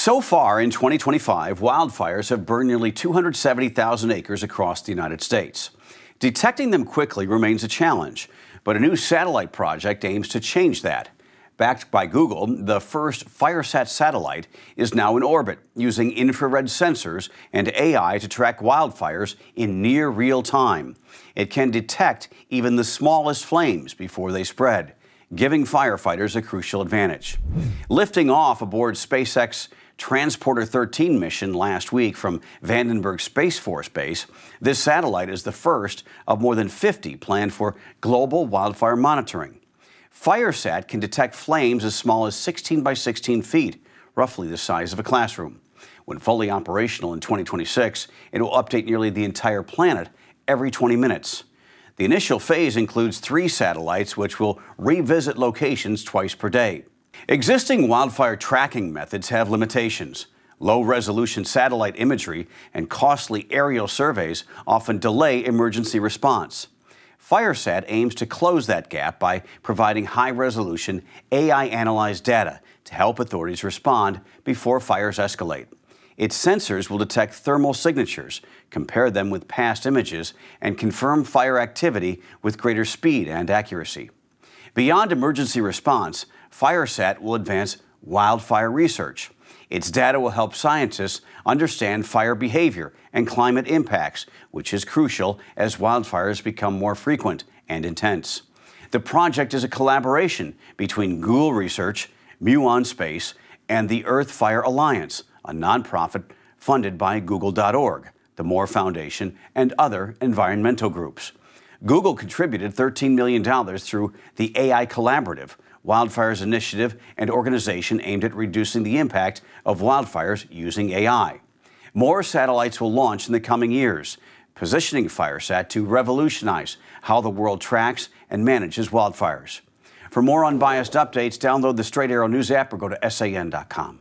So far in 2025, wildfires have burned nearly 270,000 acres across the United States. Detecting them quickly remains a challenge, but a new satellite project aims to change that. Backed by Google, the first FireSat satellite is now in orbit using infrared sensors and AI to track wildfires in near real time. It can detect even the smallest flames before they spread, giving firefighters a crucial advantage. Lifting off aboard SpaceX Transporter 13 mission last week from Vandenberg Space Force Base, this satellite is the first of more than 50 planned for global wildfire monitoring. FireSat can detect flames as small as 16 by 16 feet, roughly the size of a classroom. When fully operational in 2026, it will update nearly the entire planet every 20 minutes. The initial phase includes three satellites which will revisit locations twice per day. Existing wildfire tracking methods have limitations. Low resolution satellite imagery and costly aerial surveys often delay emergency response. FireSat aims to close that gap by providing high resolution AI analyzed data to help authorities respond before fires escalate. Its sensors will detect thermal signatures, compare them with past images, and confirm fire activity with greater speed and accuracy. Beyond emergency response, FireSat will advance wildfire research. Its data will help scientists understand fire behavior and climate impacts, which is crucial as wildfires become more frequent and intense. The project is a collaboration between Google Research, Muon Space, and the Earth Fire Alliance, a nonprofit funded by Google.org, the Moore Foundation, and other environmental groups. Google contributed $13 million through the AI Collaborative, Wildfires Initiative, and organization aimed at reducing the impact of wildfires using AI. More satellites will launch in the coming years, positioning FireSat to revolutionize how the world tracks and manages wildfires. For more unbiased updates, download the Straight Arrow News app or go to san.com.